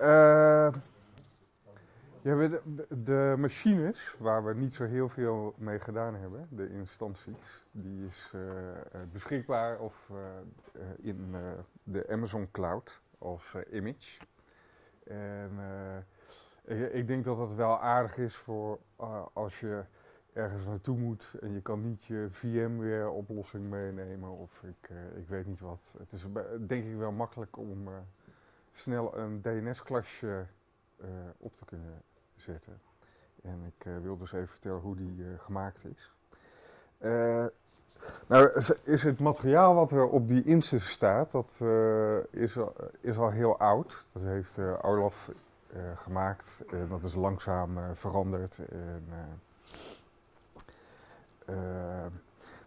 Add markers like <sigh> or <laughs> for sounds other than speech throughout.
Eh, ja, de, machines waar we niet zo heel veel mee gedaan hebben, de instanties, die is eh, eh, beschikbaar of in de Amazon Cloud als image. En ik, ik denk dat dat wel aardig is voor als je ergens naartoe moet en je kan niet je VMware oplossing meenemen of ik, ik weet niet wat. Het is denk ik wel makkelijk om snel een DNS-klasje eh, op te kunnen zetten. En ik eh, wil dus even vertellen hoe die eh, gemaakt is. Nou, is- het materiaal wat er op die instance staat, dat is, is al heel oud. Dat heeft Olaf gemaakt en dat is langzaam veranderd. En,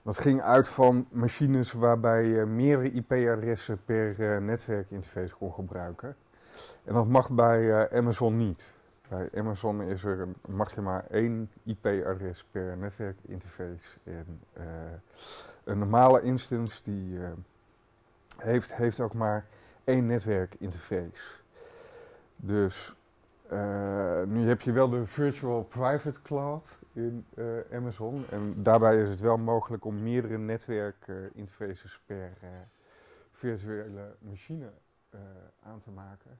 dat ging uit van machines waarbij je meerdere IP-adressen per eh, netwerkinterface kon gebruiken. En dat mag bij eh, Amazon niet. Bij Amazon is er, mag je maar één IP-adres per netwerkinterface. En eh, een normale instance die eh, heeft, heeft ook maar één netwerkinterface. Dus eh, nu heb je wel de Virtual Private Cloud in eh, Amazon. En daarbij is het wel mogelijk om meerdere netwerkinterfaces per eh, virtuele machine eh, aan te maken.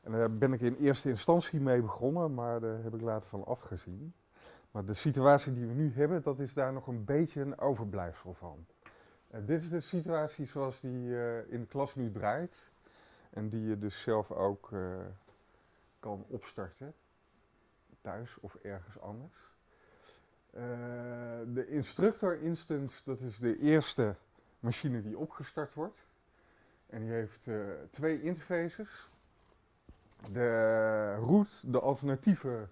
En daar ben ik in eerste instantie mee begonnen, maar daar heb ik later van afgezien. Maar de situatie die we nu hebben, dat is daar nog een beetje een overblijfsel van. Eh, dit is de situatie zoals die eh, in de klas nu draait. En die je dus zelf ook eh, kan opstarten. Thuis of ergens anders. Eh, de instructor instance, dat is de eerste machine die opgestart wordt. En die heeft eh, twee interfaces. De root, de alternatieve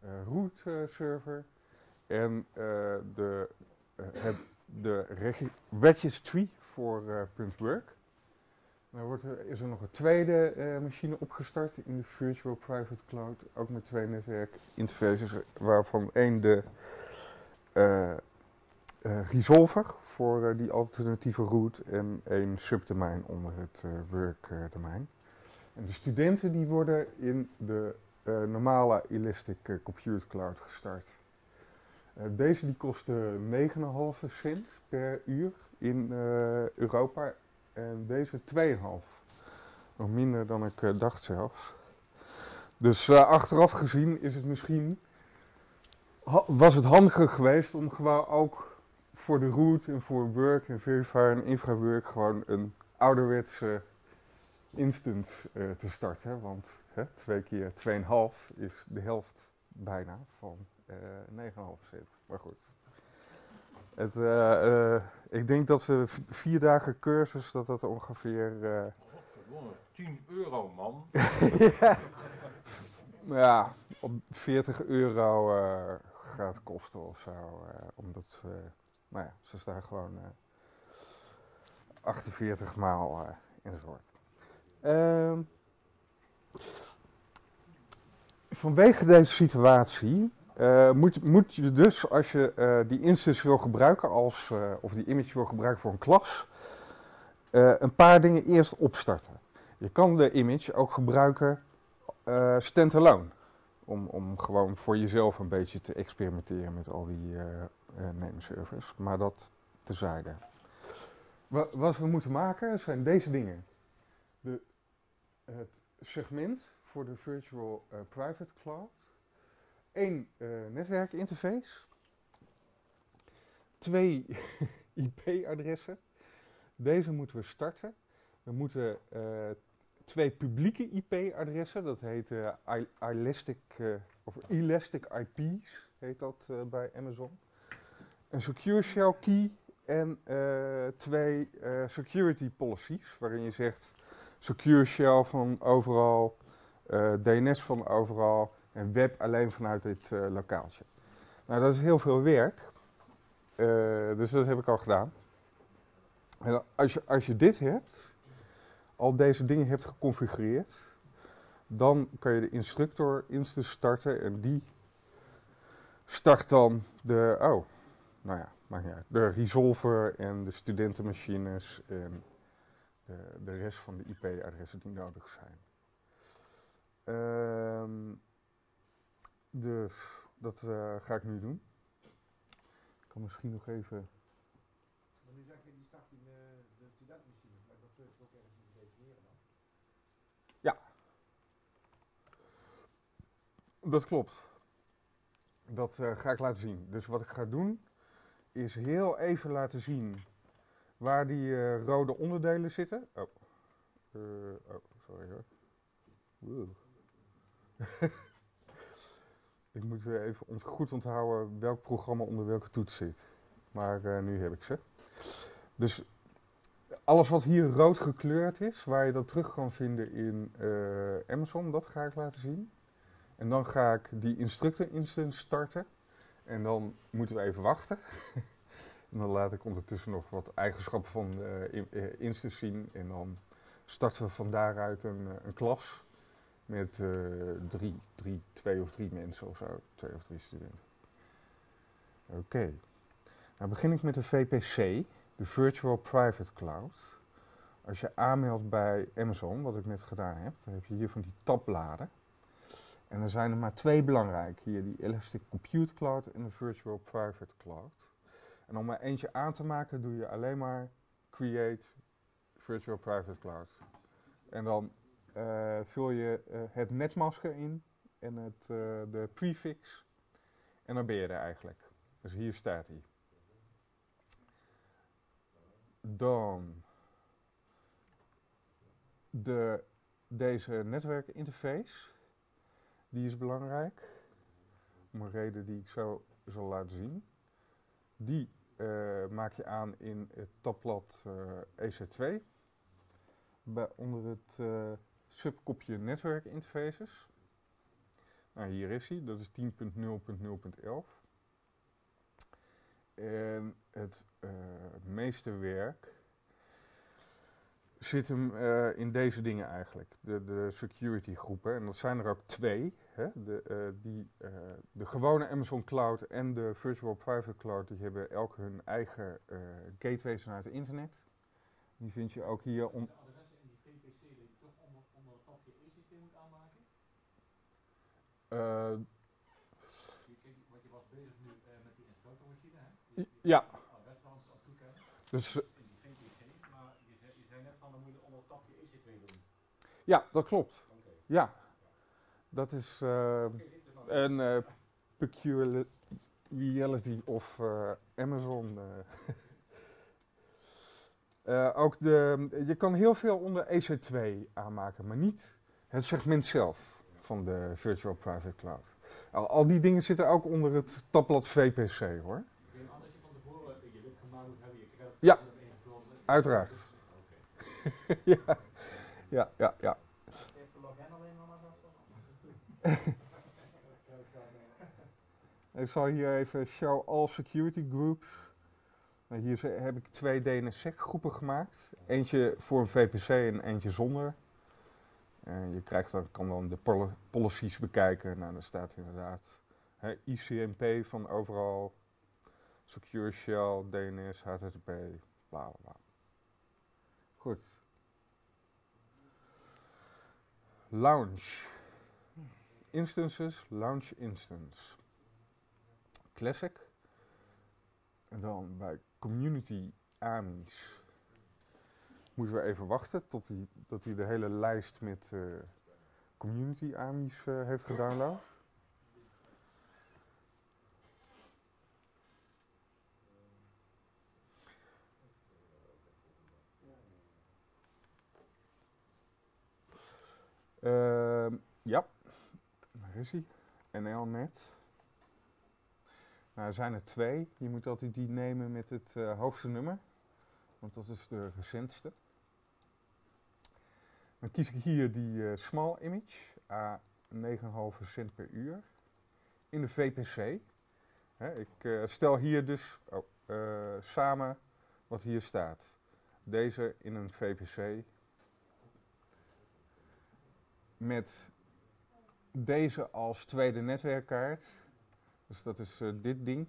eh, root server. En de, het, de regi- registry voor .work. Dan wordt er, is er nog een tweede machine opgestart in de Virtual Private Cloud. Ook met twee netwerkinterfaces, waarvan één de resolver voor eh, die alternatieve root en één subdomein onder het eh, work-domein. en de studenten die worden in de eh, normale Elastic eh, Compute Cloud gestart. Eh, deze die kostte 9,5 cent per uur in eh, Europa en deze 2,5. Nog minder dan ik eh, dacht zelfs. Dus eh, achteraf gezien is het misschien, was het handiger geweest om gewoon ook voor de root en voor work en verifier en infrawork gewoon een ouderwetse instance eh, te starten. Want hè, twee keer 2,5 is de helft bijna van eh 9,5 cent. Maar goed. Het, eh, eh, ik denk dat we vier dagen cursus, dat dat ongeveer... Godverdomme, 10 euro man. <laughs> ja, ja, op 40 euro gaat kosten of zo. eh, omdat, eh, nou ja, ze staan gewoon eh 48 maal eh, in het woord. Ehm, vanwege deze situatie moet, moet je dus, als je die instance wil gebruiken, als, of die image wil gebruiken voor een klas, een paar dingen eerst opstarten. Je kan de image ook gebruiken standalone. Om, om gewoon voor jezelf een beetje te experimenteren met al die eh eh, nameservers. Maar dat tezijde. Wa- Wat we moeten maken zijn deze dingen. De, het segment voor de Virtual eh, Private Cloud. Eén netwerkinterface. Twee <laughs> IP-adressen. Deze moeten we starten. We moeten twee publieke IP-adressen, dat heet eh, Elastic, eh, of Elastic IP's, heet dat eh, bij Amazon. Een secure shell key en eh, twee eh, security policies, waarin je zegt secure shell van overal, eh, DNS van overal en web alleen vanuit dit eh, lokaaltje. Nou, dat is heel veel werk, Eh, dus dat heb ik al gedaan. En als je, als je dit hebt, al deze dingen hebt geconfigureerd, dan kan je de instructor instance starten en die start dan de, oh, nou ja, maakt niet uit, de resolver en de studentenmachines en de, de rest van de IP-adressen die nodig zijn. Ehm, dus dat eh, ga ik nu doen. Ik kan misschien nog even Dat klopt. Dat eh, ga ik laten zien. Dus wat ik ga doen, is heel even laten zien waar die eh, rode onderdelen zitten. Oh, Eh, oh sorry hoor. <laughs> Ik moet weer even goed onthouden welk programma onder welke toets zit. Maar nu heb ik ze. Dus alles wat hier rood gekleurd is, waar je dat terug kan vinden in Amazon, dat ga ik laten zien. En dan ga ik die instructor instance starten. En dan moeten we even wachten. <laughs> en dan laat ik ondertussen nog wat eigenschappen van de in- eh, instance zien. En dan starten we van daaruit een, eh, een klas met eh, drie, twee of drie mensen of zo. Twee of drie studenten. Oké. Nou begin ik met de VPC, de Virtual Private Cloud. Als je aanmeldt bij Amazon, wat ik net gedaan heb, dan heb je hier van die tabbladen. En er zijn er maar twee belangrijk. Hier die Elastic Compute Cloud en de Virtual Private Cloud. En om er eentje aan te maken doe je alleen maar Create Virtual Private Cloud. En dan eh, vul je eh, het netmasker in en het, eh, de prefix. En dan ben je er eigenlijk. Dus hier staat hij. Dan de, deze netwerkinterface. Die is belangrijk. Om een reden die ik zo zal laten zien. Die eh, maak je aan in het tabblad eh, EC2. Bij, onder het eh, subkopje netwerkinterfaces. Nou, hier is hij. Dat is 10.0.0.11. En het meeste werk zit hem eh, in deze dingen eigenlijk. De, de security groepen. En dat zijn er ook twee. Hè? De, eh, die, eh, de gewone Amazon Cloud en de Virtual Private Cloud. Die hebben elk hun eigen gateways naar het internet. Die vind je ook hier. om- De adressen in die VPC die je toch onder, onder het tapje EC2 moet aanmaken. Je, kijk, want je was bezig nu met die instructormachine, hè? Ja. Dus, In die VPC, maar je zei, je zei net van dan moet je onder het tapje EC2 doen. Ja, dat klopt. Ja. Dat is eh, een eh, peculiarity of eh, Amazon. <laughs> ook de, je kan heel veel onder EC2 aanmaken, maar niet het segment zelf van de Virtual Private Cloud. Al, al die dingen zitten ook onder het tabblad VPC hoor. Ja. Uiteraard. <laughs> <laughs> Ja, ja, ja, ja. De login alleen Ik zal hier even show all security groups. Nou, hier heb ik twee DNSSEC groepen gemaakt. Eentje voor een VPC en eentje zonder. En je krijgt dan, kan dan de poli- policies bekijken. Nou, daar staat inderdaad ICMP van overal. Secure Shell, DNS, HTTP, bla bla bla. Goed. Launch. Instances, launch instance. Classic. En dan bij Community AMI's moeten we even wachten tot hij, dat hij de hele lijst met eh, Community AMI's eh, heeft gedownload. Ehm, ja, daar is hij. NLNet. Nou, er zijn er twee. Je moet altijd die nemen met het eh, hoogste nummer. Want dat is de recentste. Dan kies ik hier die eh, small image. A 9,5 cent per uur. In de VPC. Hè, ik eh, stel hier dus oh, samen wat hier staat. Deze in een VPC. Met deze als tweede netwerkkaart. Dus dat is eh, dit ding.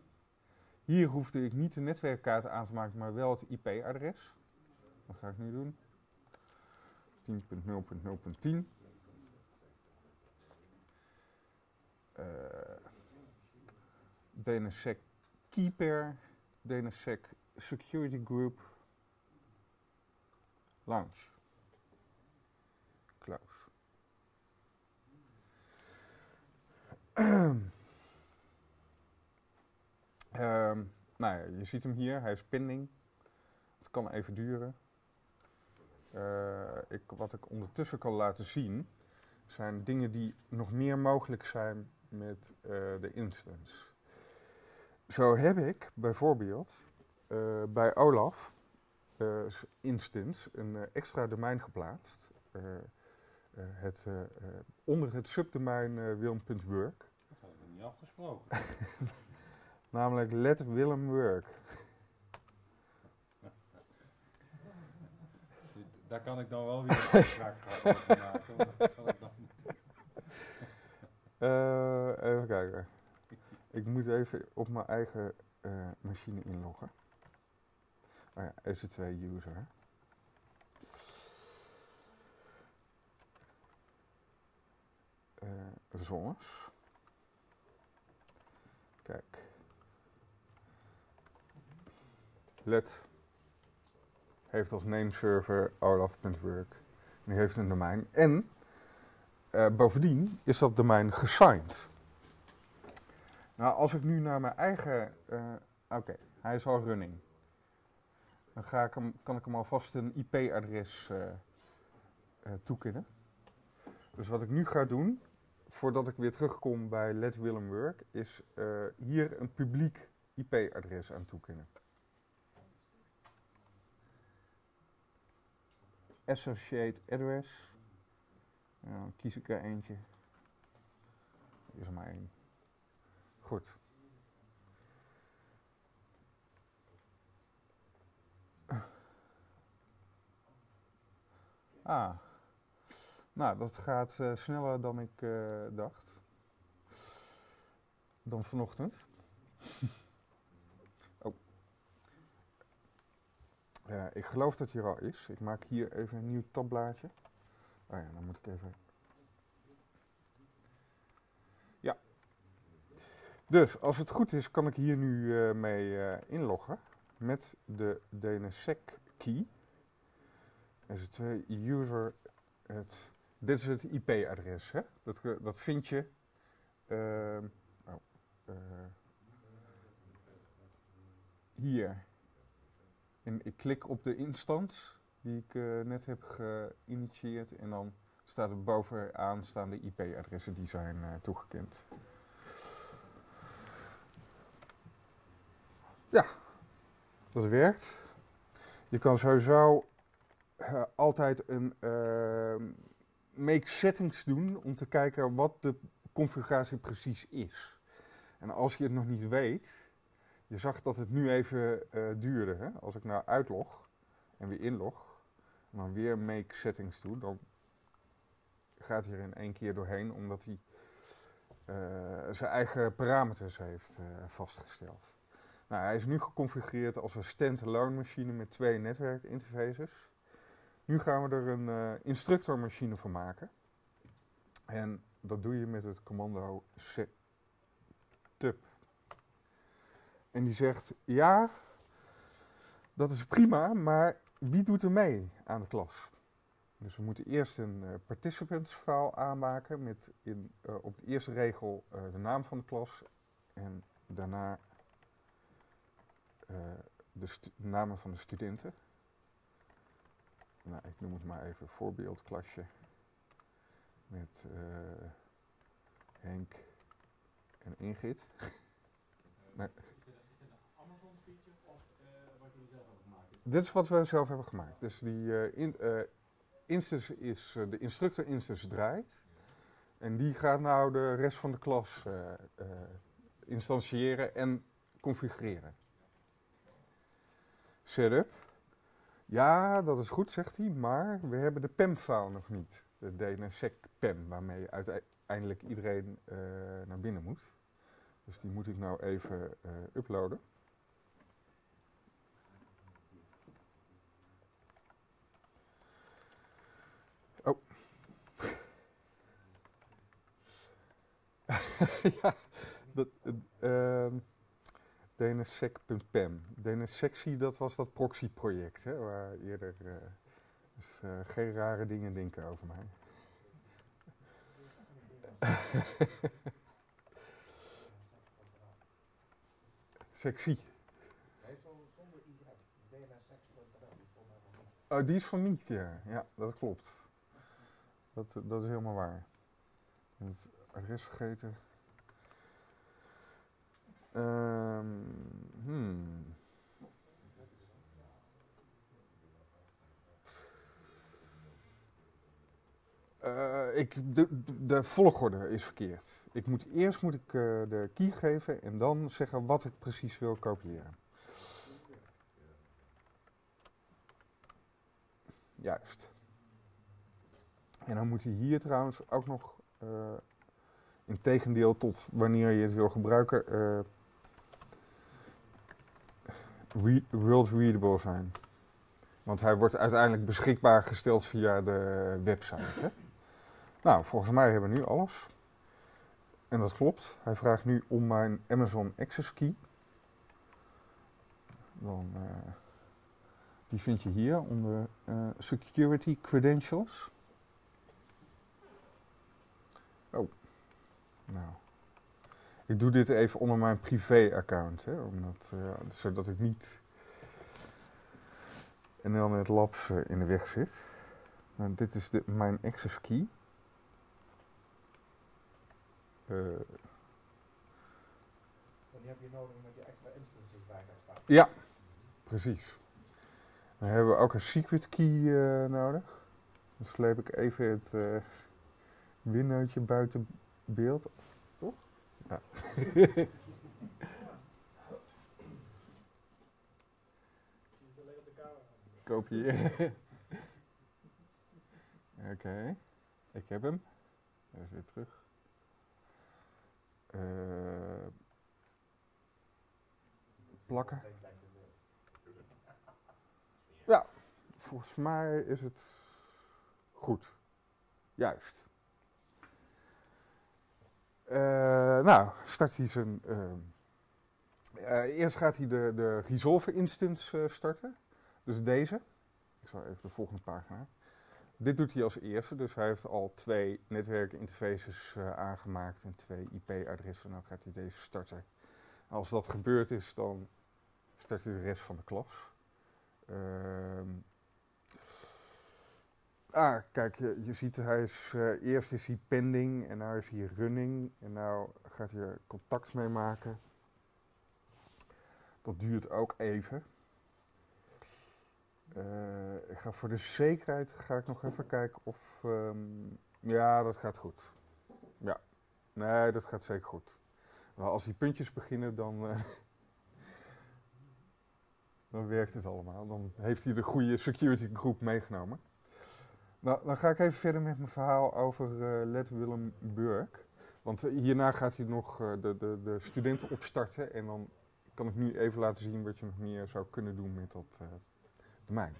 Hier hoefde ik niet de netwerkkaart aan te maken, maar wel het IP-adres. Dat ga ik nu doen. 10.0.0.10. Eh, DNSSEC key pair, DNSSEC security group, launch, <clears throat> Ehm, nou ja, je ziet hem hier, hij is pending. Het kan even duren. Eh, ik, wat ik ondertussen kan laten zien, zijn dingen die nog meer mogelijk zijn met eh, de instance. Zo heb ik bijvoorbeeld eh, bij Olaf instance een extra domein geplaatst. Het, onder het subdomein wilm.work. Niet afgesproken. <laughs> Namelijk let Willem work. Daar kan ik dan wel weer een afspraak over maken. dat zal ik dan niet. Eh, even kijken. Ik moet even op mijn eigen eh, machine inloggen. Oh ja, EC2 user. Zonnes. Kijk. Let heeft als nameserver olaf.work. Die heeft een domein. En eh, bovendien is dat domein gesigned. Nou, als ik nu naar mijn eigen. eh, Oké, hij is al running. Dan ga ik hem, kan ik hem alvast een IP-adres eh, toekennen. Dus wat ik nu ga doen, voordat ik weer terugkom bij Let Willem Work, is hier een publiek IP-adres aan toekennen. Associate address. Dan kies ik er eentje. Is er maar één. Goed. Ah. Nou, dat gaat eh, sneller dan ik eh, dacht. Dan vanochtend. <laughs> oh. Ik geloof dat hij er al is. Ik maak hier even een nieuw tabblaadje. Oh ja, dan moet ik even. Ja. Dus als het goed is, kan ik hier nu eh, mee eh, inloggen met de DNSSEC key. S2 user. Het, dit is het IP-adres. Hè? Dat, dat vind je. ehm, oh, eh, hier. En ik klik op de instance die ik eh, net heb geïnitieerd. En dan staat er bovenaan staan de IP-adressen die zijn eh, toegekend. Ja, dat werkt. Je kan sowieso eh, altijd een ehm, make settings doen om te kijken wat de configuratie precies is. En als je het nog niet weet, je zag dat het nu even eh, duurde. Hè? Als ik nou uitlog en weer inlog, en dan weer make settings doe, dan gaat hij er in één keer doorheen, omdat hij eh, zijn eigen parameters heeft eh, vastgesteld. Nou, hij is nu geconfigureerd als een standalone machine met twee netwerkinterfaces. Nu gaan we er een instructormachine van maken. En dat doe je met het commando setup. En die zegt, ja, dat is prima, maar wie doet er mee aan de klas? Dus we moeten eerst een eh, participants file aanmaken met in, eh, op de eerste regel eh, de naam van de klas en daarna de namen van de studenten. Nou, ik noem het maar even voorbeeldklasje met Henk en Ingrid. <laughs> Nee. Is dit is dit een Amazon feature wat zelf hebben gemaakt? Dit is wat we zelf hebben gemaakt. Dus die eh, in, eh, instance is, eh, de instructor instance draait. En die gaat nou de rest van de klas instantiëren en configureren. Setup. Ja, dat is goed, zegt hij, maar we hebben de PEM-file nog niet. De DNSSEC PEM, waarmee uiteindelijk iedereen naar binnen moet. Dus die moet ik nou even uploaden. Oh. <laughs> ja, dat, eh, ehm, dnssec.pem. Dat was dat proxy-project, hè, waar eerder... eh, dus eh, geen rare dingen denken over mij. <laughs> Sectie. Nee, zo, zonder y. dnssex.nl, die vond mij van niet. Oh, die is van Miek, ja. Ja, dat klopt. Dat, dat is helemaal waar. Adres vergeten. Ehm, hmm. Eh, ik, de, de- de volgorde is verkeerd. Ik moet, eerst moet ik eh, de key geven en dan zeggen wat ik precies wil kopiëren. Juist. En dan moet hij hier trouwens ook nog, eh, in tegendeel tot wanneer je het wil gebruiken, eh, re- world readable zijn. Want hij wordt uiteindelijk beschikbaar gesteld via de website. Hè? Nou, volgens mij hebben we nu alles. En dat klopt. Hij vraagt nu om mijn Amazon Access Key. Dan, eh, die vind je hier onder eh, Security Credentials. Oh, nou. Ik doe dit even onder mijn privé-account, hè, omdat, eh, zodat ik niet en dan met labs eh, in de weg zit. Nou, dit is de, mijn access key. En die heb je nodig met je extra instances bij daar staan. ja, precies. Dan hebben we ook een secret key eh, nodig. Dan sleep ik even het windootje buiten beeld. Toch? Ja. Kopiëren. <laughs> Oké, ik heb hem. Is weer terug. Eh, plakken. Volgens mij is het goed. Juist. Eh, nou, start hij zijn. ehm, eh, eerst gaat hij de, de Resolver instance eh, starten. Dus deze. Ik zal even de volgende pagina. Dit doet hij als eerste, dus hij heeft al twee netwerkinterfaces eh, aangemaakt en twee IP-adressen. Nou gaat hij deze starten. Als dat gebeurd is, dan start hij de rest van de klas. Ehm, ah, kijk, je, je ziet hij is, eh, eerst is hij pending en nu is hij running en nu gaat hij contact mee maken. Dat duurt ook even. Eh, ik ga voor de zekerheid ga ik nog even kijken of. ehm, ja, dat gaat goed. Ja, nee, dat gaat zeker goed. Maar als die puntjes beginnen, dan. eh, <laughs> dan werkt het allemaal. Dan heeft hij de goede security groep meegenomen. Nou, dan ga ik even verder met mijn verhaal over eh Let Willem Burk. Want eh, hierna gaat hij nog eh, de, de, de studenten opstarten. En dan kan ik nu even laten zien wat je nog meer zou kunnen doen met dat domein.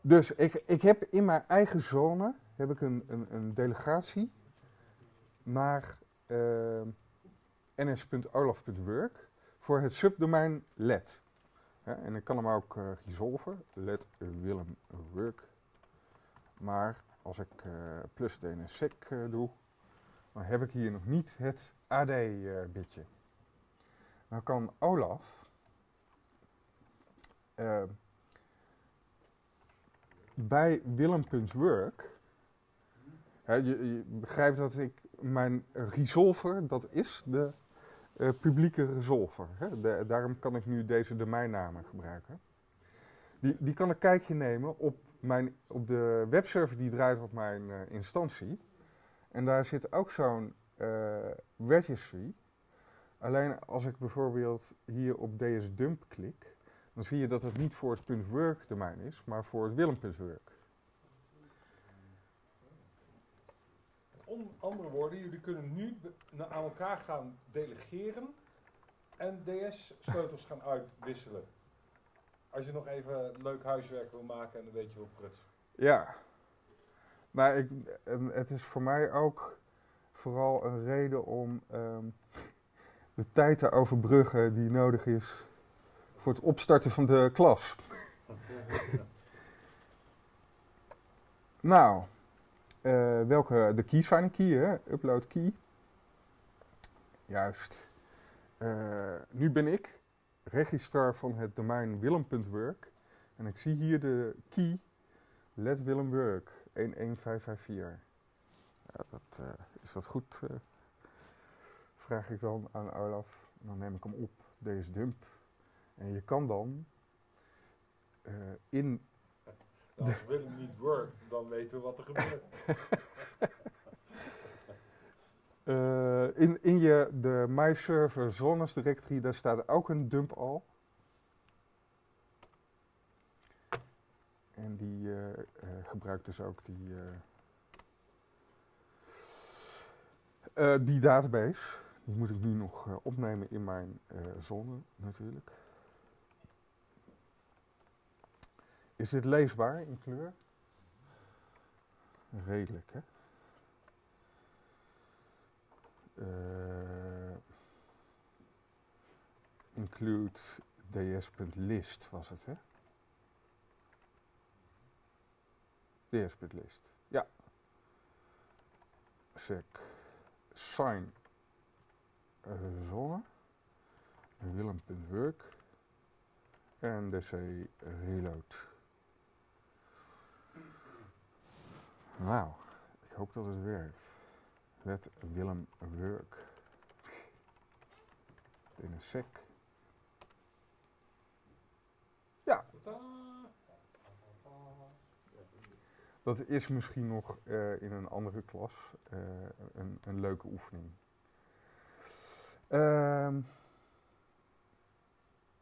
Dus ik, ik heb in mijn eigen zone heb ik een, een, een delegatie naar ns.olaf.work voor het subdomein let. Ja, en ik kan hem ook eh resolven, let Willem work. Maar als ik eh, plus dnssec eh, doe, dan heb ik hier nog niet het AD-bitje. nou kan Olaf bij willem.work, hè, je, je begrijpt dat ik mijn resolver, dat is de eh, publieke resolver. Hè? Daarom kan ik nu deze domeinnamen gebruiken. Die, die kan een kijkje nemen op, mijn, op de webserver die draait op mijn eh, instantie. En daar zit ook zo'n eh, registry. Alleen als ik bijvoorbeeld hier op dsdump klik, dan zie je dat het niet voor het .work domein is, maar voor het willem.work. On- andere woorden, jullie kunnen nu aan elkaar gaan delegeren en DS-sleutels gaan uitwisselen. Als je nog even leuk huiswerk wil maken en een beetje wil prutsen. Ja. Maar ik, en het is voor mij ook vooral een reden om. ehm, <laughs> de tijd te overbruggen die nodig is voor het opstarten van de klas. <laughs> nou, eh, welke, de keys finding key, hè? upload key. Juist. Eh, nu ben ik registrar van het domein willem.work en ik zie hier de key let Willem work 11554. Ja, dat, eh, is dat goed? vraag ik dan aan Olaf. Dan neem ik hem op, deze dump. En je kan dan in als Willem niet workt, dan weten we wat er gebeurt. <laughs> Eh, in, in je, de MyServer Zones directory, daar staat ook een dump al. En die eh, gebruikt dus ook die, die database. Die moet ik nu nog opnemen in mijn zone natuurlijk. Is dit leesbaar in kleur? Redelijk, hè? Eh, include ds.list was het, hè? ds.list, ja. Sec sign eh, zonne willem.work en dc reload. Nou, ik hoop dat het werkt. Let Willem work. In een sec. Tadaa. Dat is misschien nog eh, in een andere klas eh, een, een leuke oefening.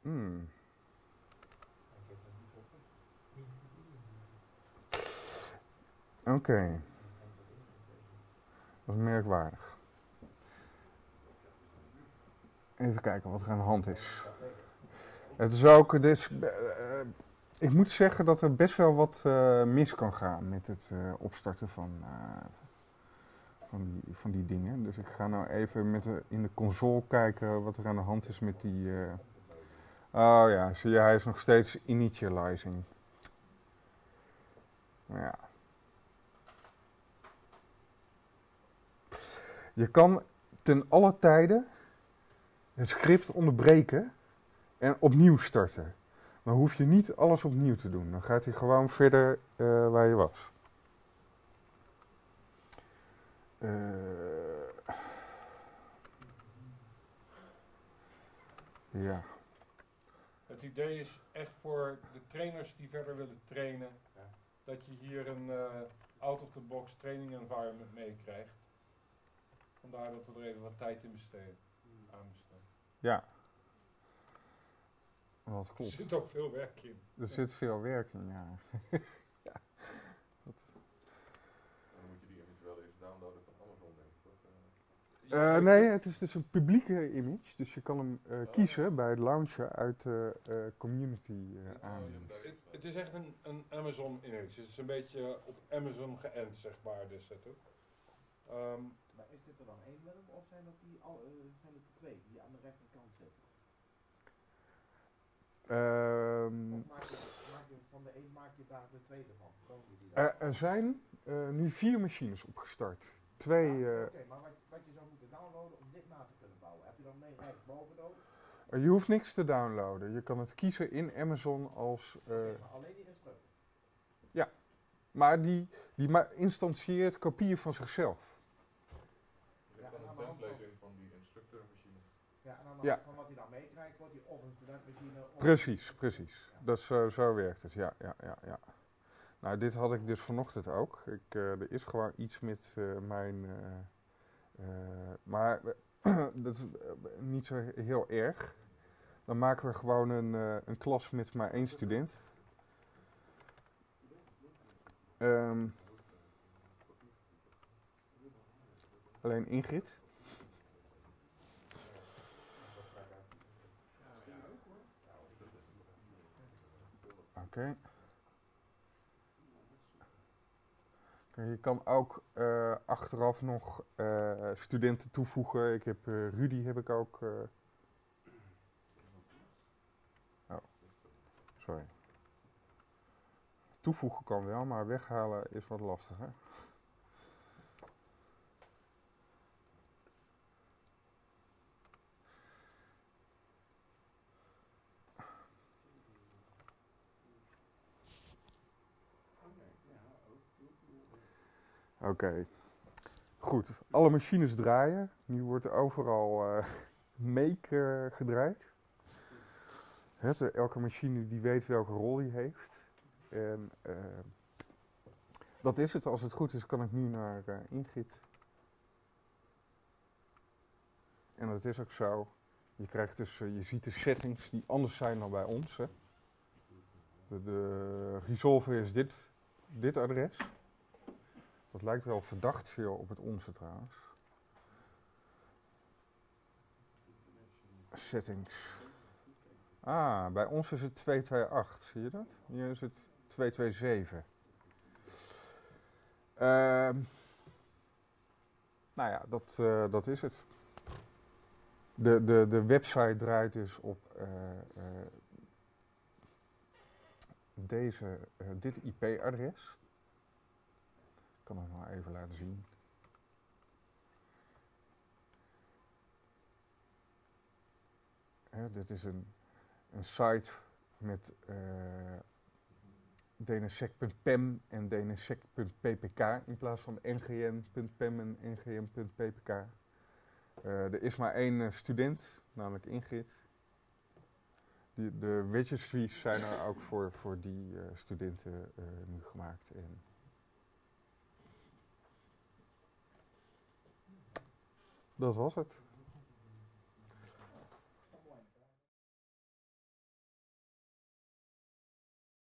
Hmm. Oké. Dat is merkwaardig. Even kijken wat er aan de hand is. Het is ook, eh, ik moet zeggen dat er best wel wat eh, mis kan gaan met het eh, opstarten van, van, die, van die dingen. Dus ik ga nou even met in de console kijken wat er aan de hand is met die... Oh ja, zie je, hij is nog steeds initializing. Ja. Je kan ten alle tijde het script onderbreken en opnieuw starten. Maar hoef je niet alles opnieuw te doen. Dan gaat hij gewoon verder eh, waar je was. Eh, ja. Het idee is echt voor de trainers die verder willen trainen, Ja. dat je hier een eh, out-of-the-box training environment meekrijgt. Vandaar dat we er even wat tijd in besteden, aan besteden. Ja. Dat Er klopt. zit ook veel werk in. Er zit veel werk in, ja. <laughs> Dan moet je die eventueel eens downloaden van Amazon, denk ik. Eh, nee, het is dus een publieke image. Dus je kan hem eh, kiezen bij het launchen uit de eh, community eh aan. Het, het is echt een, een Amazon image. Het is een beetje op Amazon geënt, zeg maar, de setup. Ehm, Maar is dit er dan één Willem of zijn dat die al, eh, zijn het er twee die aan de rechterkant zitten? Ehm, Of maak je, maak je van de een maak je daar de tweede van? Komen die daar? er, er zijn eh, nu vier machines opgestart. Twee, Ah, eh, Oké, maar wat, wat je zou moeten downloaden om dit na te kunnen bouwen, heb je dan mee rechtsboven nodig? je hoeft niks te downloaden. Je kan het kiezen in Amazon als... maar alleen die instructie. maar die, die ma instantieert kopieën van zichzelf. Er Ja, zit en dan aan een de hand template in van die instructormachine. Ja, van wat hij dan meekrijgt, wordt hij of een studentmachine of... Precies, precies. Dat is, eh, zo werkt het, ja, ja, ja, ja. Nou, dit had ik dus vanochtend ook. Ik, eh, er is gewoon iets met eh, mijn... maar <clears throat> dat is niet zo heel erg. Dan maken we gewoon een, een klas met maar één student. Ehm, alleen Ingrid. Oké. Je kan ook eh, achteraf nog eh, studenten toevoegen. Ik heb eh, Rudy heb ik ook. Oh, sorry. Toevoegen kan wel, maar weghalen is wat lastiger. Oké. Goed, alle machines draaien. Nu wordt er overal eh <laughs> make eh, gedraaid. De- elke machine die weet welke rol die heeft. En eh, dat is het. Als het goed is, kan ik nu naar Ingrid. En dat is ook zo. Je, krijgt dus, je ziet de settings die anders zijn dan bij ons. Hè. De, de resolver is dit, dit adres. Dat lijkt wel verdacht veel op het onze trouwens. Settings. Ah, bij ons is het 228, zie je dat? Hier is het 227. Ehm nou ja, dat, eh, dat is het. De, de, de website draait dus op eh, deze, dit IP-adres. Kan het nog even laten zien. Dit is een, een site met eh dnsec.pem en dnsec.ppk in plaats van ngn.pem en ngn.ppk. Eh, er is maar één eh, student, namelijk Ingrid. Die, de registries zijn er ook voor, voor die studenten nu gemaakt. En dat was het.